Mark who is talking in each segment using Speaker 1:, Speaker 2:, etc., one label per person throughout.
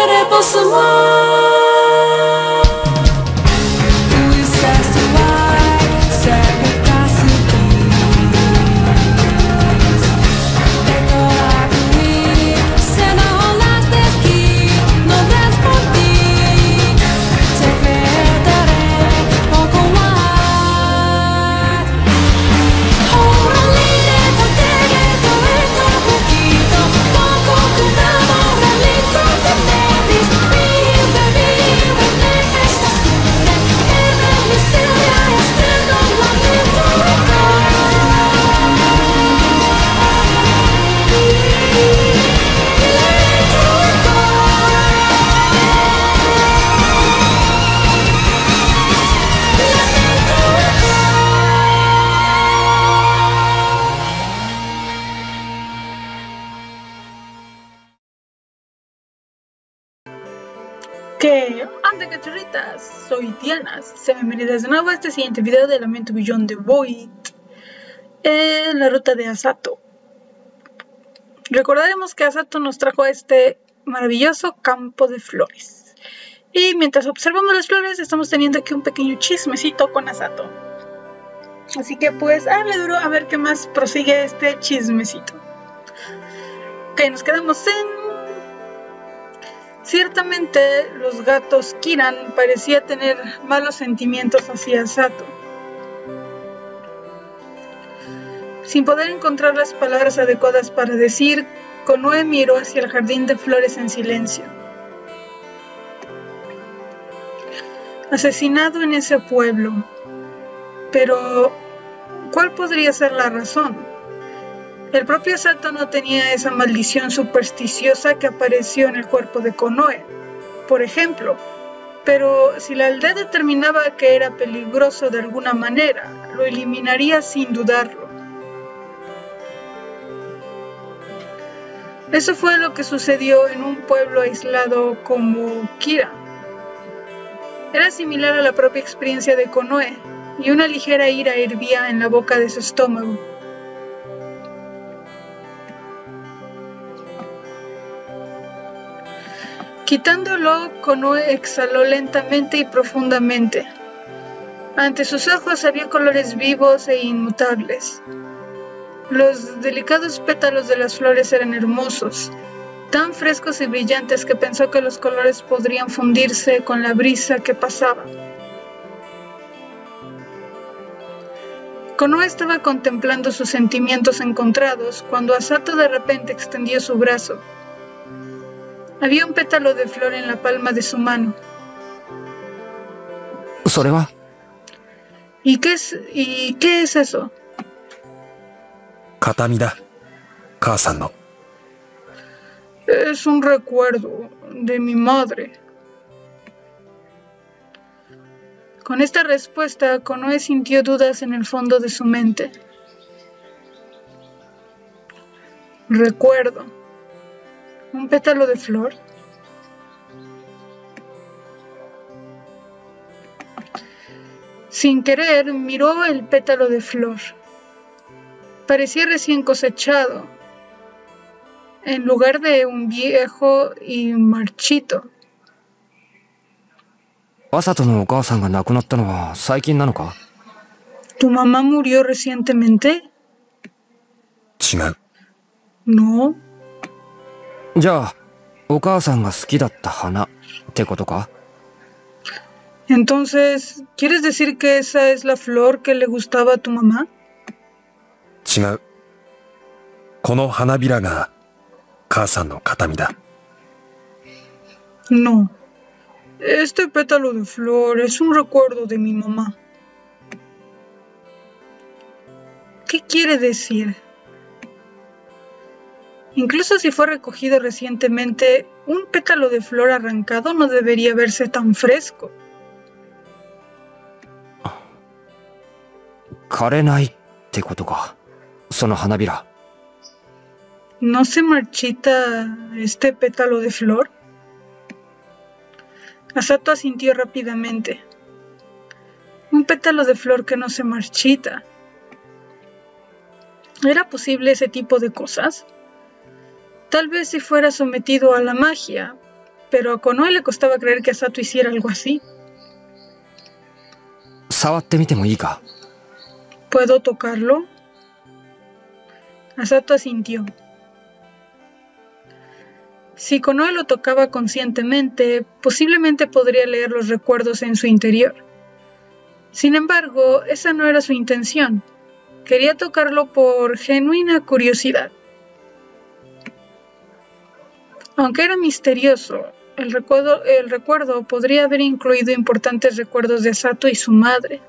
Speaker 1: querer por
Speaker 2: Diana, sean bienvenidas de nuevo a este siguiente video de Lamento Billón de Void en la ruta de Asato. Recordaremos que Asato nos trajo a este maravilloso campo de flores. Y mientras observamos las flores estamos teniendo aquí un pequeño chismecito con Asato. Así que pues, hable duro a ver qué más prosigue este chismecito. Ok, nos quedamos en Ciertamente los gatos Kiran parecía tener malos sentimientos hacia Sato. Sin poder encontrar las palabras adecuadas para decir, Konoe miró hacia el jardín de flores en silencio. Asesinado en ese pueblo. Pero, ¿cuál podría ser la razón? El propio Sato no tenía esa maldición supersticiosa que apareció en el cuerpo de Konoe, por ejemplo, pero si la aldea determinaba que era peligroso de alguna manera, lo eliminaría sin dudarlo. Eso fue lo que sucedió en un pueblo aislado como Kira. Era similar a la propia experiencia de Konoe, y una ligera ira hervía en la boca de su estómago. Quitándolo, Konoe exhaló lentamente y profundamente. Ante sus ojos había colores vivos e inmutables. Los delicados pétalos de las flores eran hermosos, tan frescos y brillantes que pensó que los colores podrían fundirse con la brisa que pasaba. Konoe estaba contemplando sus sentimientos encontrados cuando Asato de repente extendió su brazo. Había un pétalo de flor en la palma de su mano.
Speaker 3: Soreba.
Speaker 2: ¿Y qué es, y qué es eso?
Speaker 3: Katamida. Kasa-no.
Speaker 2: Es un recuerdo de mi madre. Con esta respuesta, Konoe sintió dudas en el fondo de su mente. Recuerdo ¿Un pétalo de flor? Sin querer, miró el pétalo de flor. Parecía recién cosechado, en lugar de un viejo y marchito.
Speaker 3: わさとのお母さんが亡くなったのは最近なのか
Speaker 2: ¿Tu mamá murió recientemente?
Speaker 3: 違う
Speaker 2: No.
Speaker 3: じゃあお母さんが好きだった花ってことか
Speaker 2: Entonces, ¿quieres decir que esa es la flor que le gustaba a tu mamá?
Speaker 3: 違うこの花びらが母さんの形見だ
Speaker 2: No. Este pétalo de flor es un recuerdo de mi mamá. ¿Qué quiere decir? Incluso si fue recogido recientemente, un pétalo de flor arrancado no debería verse tan fresco. ¿No se marchita este pétalo de flor? Asato asintió rápidamente. Un pétalo de flor que no se marchita. ¿Era posible ese tipo de cosas? Tal vez si fuera sometido a la magia, pero a Konoe le costaba creer que Asato hiciera algo así. ¿Puedo tocarlo? Asato asintió. Si Konoe lo tocaba conscientemente, posiblemente podría leer los recuerdos en su interior. Sin embargo, esa no era su intención. Quería tocarlo por genuina curiosidad. Aunque era misterioso, el recuerdo, podría haber incluido importantes recuerdos de Asato y su madre.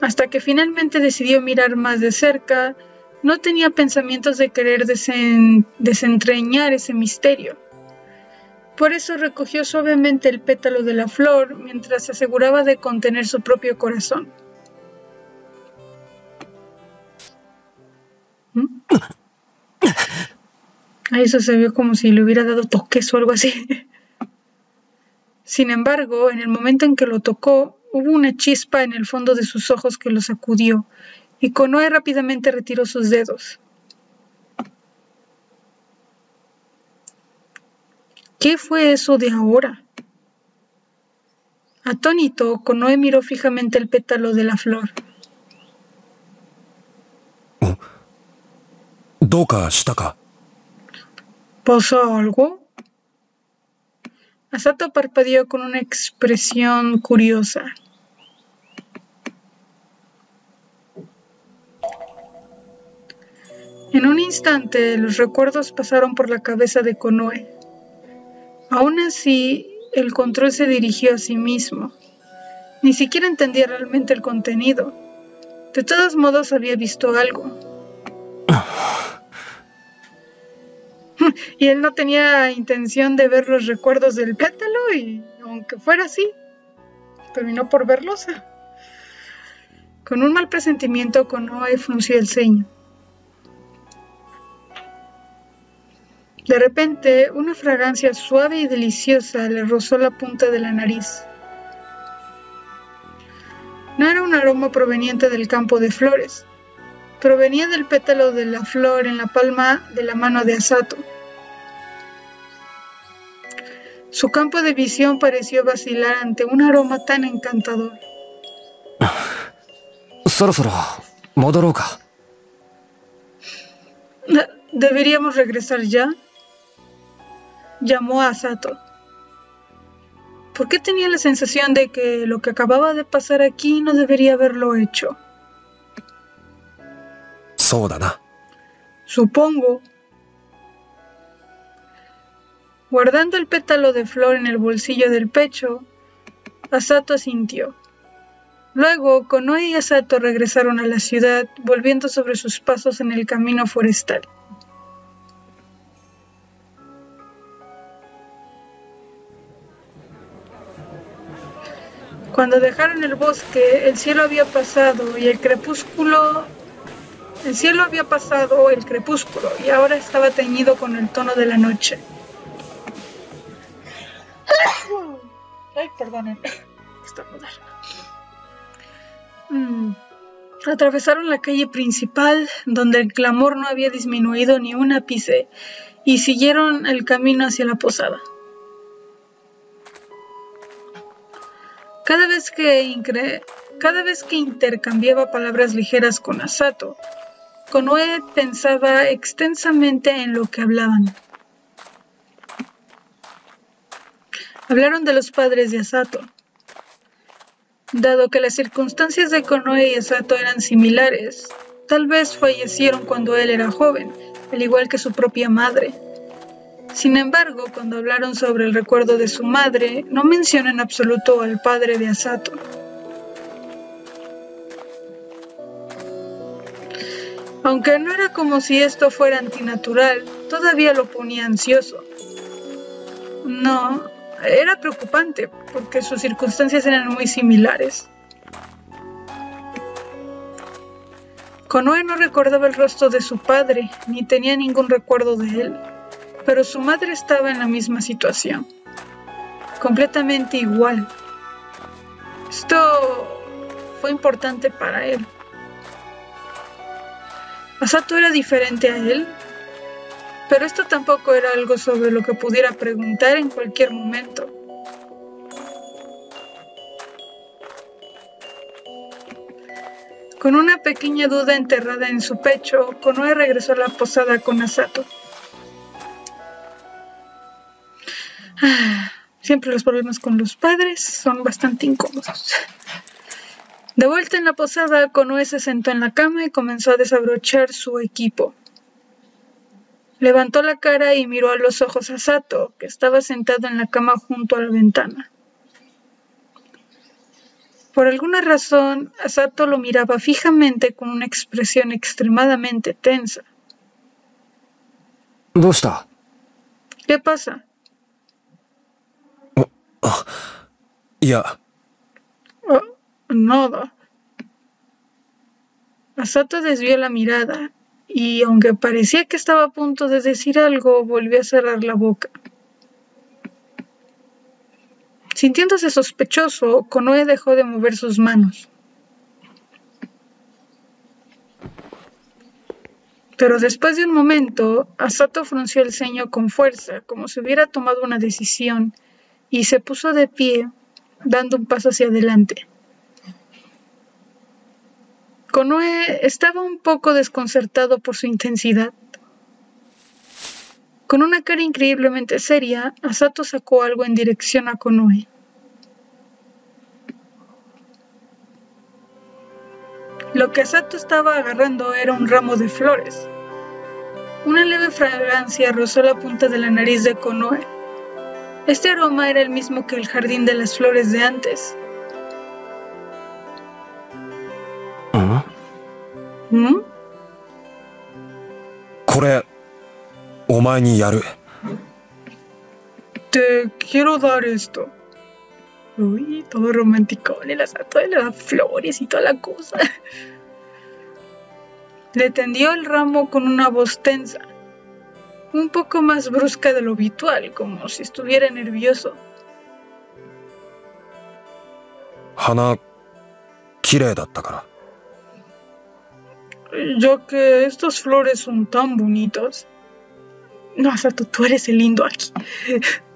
Speaker 2: Hasta que finalmente decidió mirar más de cerca, no tenía pensamientos de querer desen- desentrañar ese misterio. Por eso recogió suavemente el pétalo de la flor mientras se aseguraba de contener su propio corazón. ¿Mm? A eso se vio como si le hubiera dado toques o algo así. Sin embargo, en el momento en que lo tocó, hubo una chispa en el fondo de sus ojos que lo sacudió, y Konoe rápidamente retiró sus dedos. ¿Qué fue eso de ahora? Atónito, Konoe miró fijamente el pétalo de la flor.
Speaker 3: ¿Qué
Speaker 2: ¿Pasó algo? Asato parpadeó con una expresión curiosa. En un instante los recuerdos pasaron por la cabeza de Konoe. Aún así, el control se dirigió a sí mismo. Ni siquiera entendía realmente el contenido. De todos modos había visto algo. Y él no tenía intención de ver los recuerdos del pétalo y aunque fuera así, terminó por verlos. Con un mal presentimiento, Konoe frunció el ceño. De repente, una fragancia suave y deliciosa le rozó la punta de la nariz. No era un aroma proveniente del campo de flores, provenía del pétalo de la flor en la palma de la mano de Asato. Su campo de visión pareció vacilar ante un aroma tan encantador. ¿Deberíamos regresar ya? Llamó a Sato. ¿Por qué tenía la sensación de que lo que acababa de pasar aquí no debería haberlo hecho? Supongo, Guardando el pétalo de flor en el bolsillo del pecho, Asato asintió. Luego, Konoe y Asato regresaron a la ciudad, volviendo sobre sus pasos en el camino forestal. Cuando dejaron el bosque, el cielo había pasado y el crepúsculo el cielo había pasado el crepúsculo y ahora estaba teñido con el tono de la noche. Ay, perdonen. Estornudar. Mm. Atravesaron la calle principal, donde el clamor no había disminuido ni un ápice, y siguieron el camino hacia la posada. Cada vez que, cada vez que intercambiaba palabras ligeras con Asato, Konoe pensaba extensamente en lo que hablaban. Hablaron de los padres de Asato. Dado que las circunstancias de Konoe y Asato eran similares, tal vez fallecieron cuando él era joven, al igual que su propia madre. Sin embargo, cuando hablaron sobre el recuerdo de su madre, no mencionan en absoluto al padre de Asato. Aunque no era como si esto fuera antinatural, todavía lo ponía ansioso. No, era preocupante porque sus circunstancias eran muy similares. Konoe no recordaba el rostro de su padre, ni tenía ningún recuerdo de él, pero su madre estaba en la misma situación, completamente igual. Esto fue importante para él. ¿Asato era diferente a él? Pero esto tampoco era algo sobre lo que pudiera preguntar en cualquier momento. Con una pequeña duda enterrada en su pecho, Konoe regresó a la posada con Asato. Ah, siempre los problemas con los padres son bastante incómodos. De vuelta en la posada, Konoe se sentó en la cama y comenzó a desabrochar su equipo. Levantó la cara y miró a los ojos a Sato, que estaba sentado en la cama junto a la ventana. Por alguna razón, Sato lo miraba fijamente con una expresión extremadamente tensa.
Speaker 4: ¿Dosta?
Speaker 2: ¿Qué pasa?
Speaker 3: Ya. Yeah.
Speaker 2: Oh, no. Asato desvió la mirada y, aunque parecía que estaba a punto de decir algo, volvió a cerrar la boca. Sintiéndose sospechoso, Konoe dejó de mover sus manos. Pero después de un momento, Asato frunció el ceño con fuerza, como si hubiera tomado una decisión, y se puso de pie, dando un paso hacia adelante. Konoe estaba un poco desconcertado por su intensidad. Con una cara increíblemente seria, Asato sacó algo en dirección a Konoe. Lo que Asato estaba agarrando era un ramo de flores. Una leve fragancia rozó la punta de la nariz de Konoe. Este aroma era el mismo que el jardín de las flores de antes. ¿Mm?
Speaker 3: これ、お前にやる。
Speaker 2: Te quiero dar esto. Uy, todo romántico. El asato le da flores y toda la cosa. Le tendió el ramo con una voz tensa, un poco más brusca de lo habitual, como si estuviera nervioso.
Speaker 3: 花、綺麗だったから。
Speaker 2: ya que estas flores son tan bonitas. No, Asato, tú eres el lindo aquí.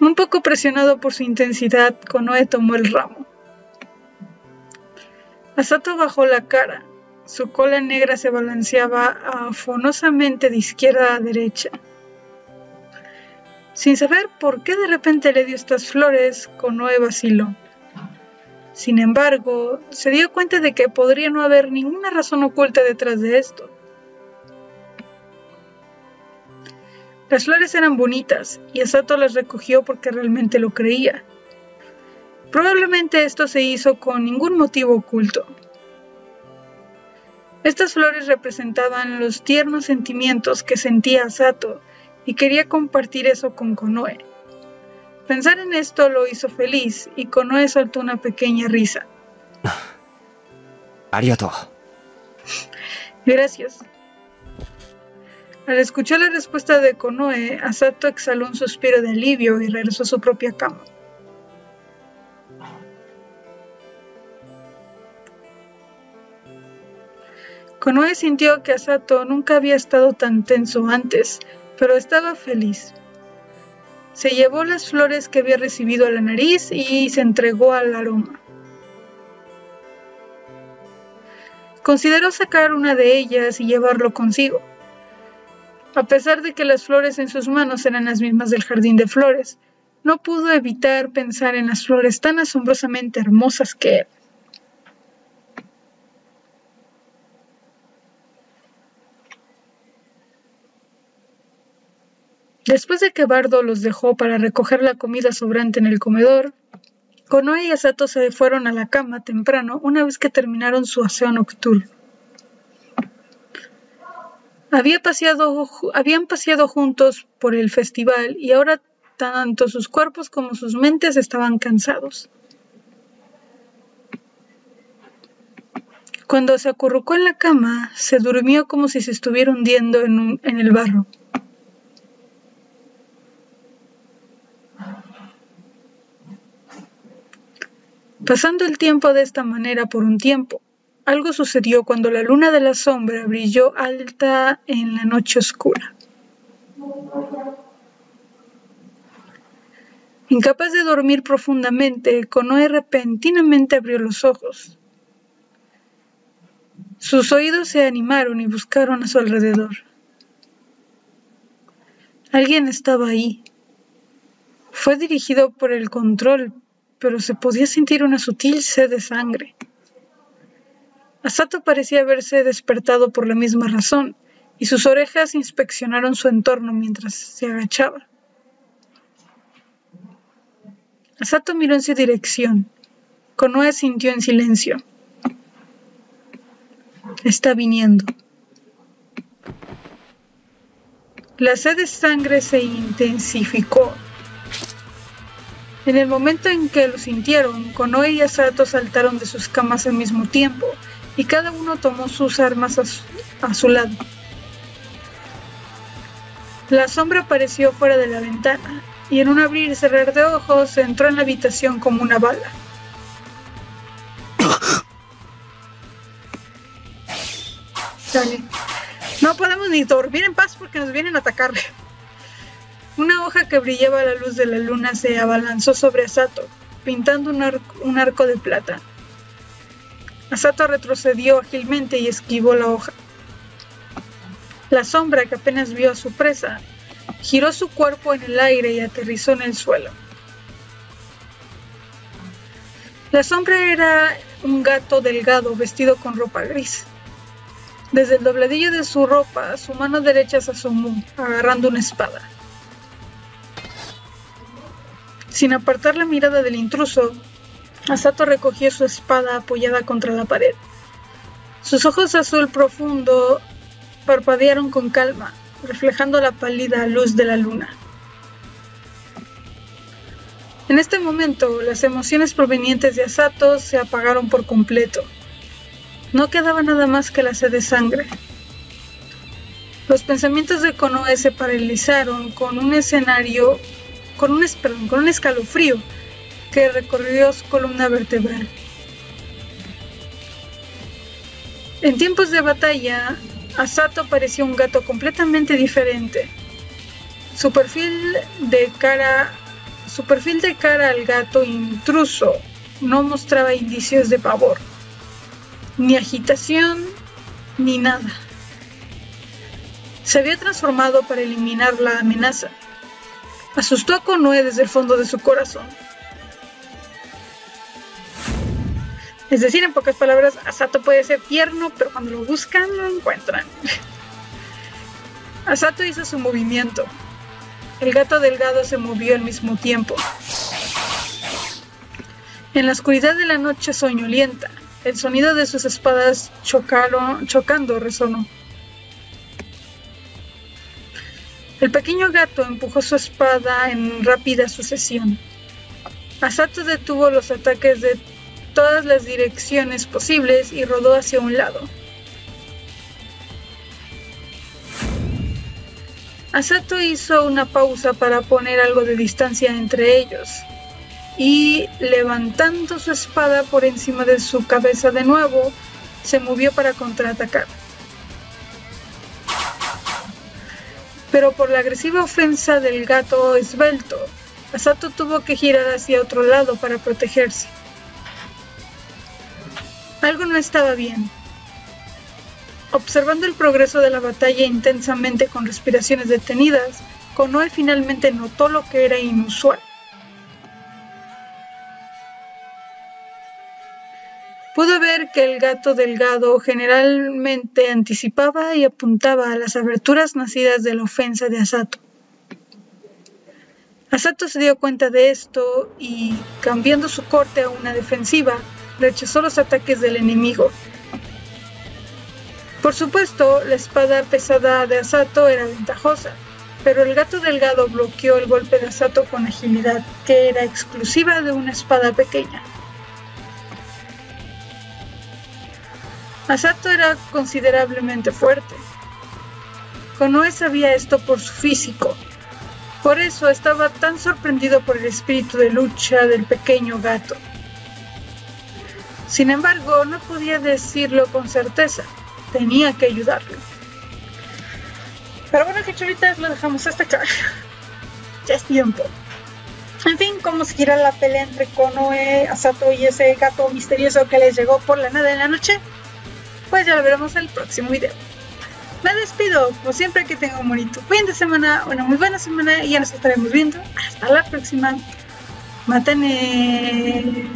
Speaker 2: Un poco presionado por su intensidad, Konoe tomó el ramo. Asato bajó la cara. Su cola negra se balanceaba afonosamente de izquierda a derecha. Sin saber por qué de repente le dio estas flores, Konoe vaciló. Sin embargo, se dio cuenta de que podría no haber ninguna razón oculta detrás de esto. Las flores eran bonitas y Asato las recogió porque realmente lo creía. Probablemente esto se hizo con ningún motivo oculto. Estas flores representaban los tiernos sentimientos que sentía Asato y quería compartir eso con Konoe. Pensar en esto lo hizo feliz y Konoe soltó una pequeña risa.
Speaker 4: Arigato.
Speaker 2: Gracias. Al escuchar la respuesta de Konoe, Asato exhaló un suspiro de alivio y regresó a su propia cama. Konoe sintió que Asato nunca había estado tan tenso antes, pero estaba feliz. Se llevó las flores que había recibido a la nariz y se entregó al aroma. Consideró sacar una de ellas y llevarlo consigo. A pesar de que las flores en sus manos eran las mismas del jardín de flores, no pudo evitar pensar en las flores tan asombrosamente hermosas que eran. Después de que Bardo los dejó para recoger la comida sobrante en el comedor, Konoe y Asato se fueron a la cama temprano una vez que terminaron su aseo nocturno. Habían paseado juntos por el festival y ahora tanto sus cuerpos como sus mentes estaban cansados. Cuando se acurrucó en la cama, se durmió como si se estuviera hundiendo en, un, en el barro. Pasando el tiempo de esta manera por un tiempo, algo sucedió cuando la luna de la sombra brilló alta en la noche oscura. Incapaz de dormir profundamente, Konoe repentinamente abrió los ojos. Sus oídos se animaron y buscaron a su alrededor. Alguien estaba ahí. Fue dirigido por el control, pero se podía sentir una sutil sed de sangre. Asato parecía haberse despertado por la misma razón, y sus orejas inspeccionaron su entorno mientras se agachaba. Asato miró en su dirección. Konoe sintió en silencio. Está viniendo. La sed de sangre se intensificó. En el momento en que lo sintieron, Konoe y Asato saltaron de sus camas al mismo tiempo y cada uno tomó sus armas a su, lado. La sombra apareció fuera de la ventana y en un abrir y cerrar de ojos entró en la habitación como una bala. No podemos ni dormir en paz porque nos vienen a atacar. Una hoja que brillaba a la luz de la luna se abalanzó sobre Asato, pintando un, ar- un arco de plata. Asato retrocedió ágilmente y esquivó la hoja. La sombra que apenas vio a su presa giró su cuerpo en el aire y aterrizó en el suelo. La sombra era un gato delgado vestido con ropa gris. Desde el dobladillo de su ropa, su mano derecha se asomó, agarrando una espada. Sin apartar la mirada del intruso, Asato recogió su espada apoyada contra la pared. Sus ojos azul profundo parpadearon con calma, reflejando la pálida luz de la luna. En este momento, las emociones provenientes de Asato se apagaron por completo. No quedaba nada más que la sed de sangre. Los pensamientos de Konoe se paralizaron con un escenario, con un, con un escalofrío que recorrió su columna vertebral. En tiempos de batalla, Asato parecía un gato completamente diferente. Su perfil de cara, su perfil de cara al gato intruso no mostraba indicios de pavor, ni agitación, ni nada. Se había transformado para eliminar la amenaza. Asustó a Konoe desde el fondo de su corazón. Es decir, en pocas palabras, Asato puede ser tierno, pero cuando lo buscan lo encuentran. Asato hizo su movimiento. El gato delgado se movió al mismo tiempo. En la oscuridad de la noche soñolienta, el sonido de sus espadas chocando resonó. El pequeño gato empujó su espada en rápida sucesión. Asato detuvo los ataques de todas las direcciones posibles y rodó hacia un lado. Asato hizo una pausa para poner algo de distancia entre ellos y levantando su espada por encima de su cabeza de nuevo, se movió para contraatacar. Pero por la agresiva ofensa del gato esbelto, Asato tuvo que girar hacia otro lado para protegerse. Algo no estaba bien. Observando el progreso de la batalla intensamente con respiraciones detenidas, Konoe finalmente notó lo que era inusual. Pudo ver que el gato delgado generalmente anticipaba y apuntaba a las aberturas nacidas de la ofensa de Asato. Asato se dio cuenta de esto y, cambiando su corte a una defensiva, rechazó los ataques del enemigo. Por supuesto, la espada pesada de Asato era ventajosa, pero el gato delgado bloqueó el golpe de Asato con agilidad, que era exclusiva de una espada pequeña. Asato era considerablemente fuerte. Konoe sabía esto por su físico. Por eso estaba tan sorprendido por el espíritu de lucha del pequeño gato. Sin embargo, no podía decirlo con certeza. Tenía que ayudarlo. Pero bueno, cholitas, lo dejamos hasta acá. ya es tiempo. En fin, cómo seguirá la pelea entre Konoe, Asato y ese gato misterioso que les llegó por la nada en la noche, pues ya lo veremos en el próximo video. Me despido, como siempre que tenga un bonito fin de semana, una muy buena semana y ya nos estaremos viendo. Hasta la próxima. Matane.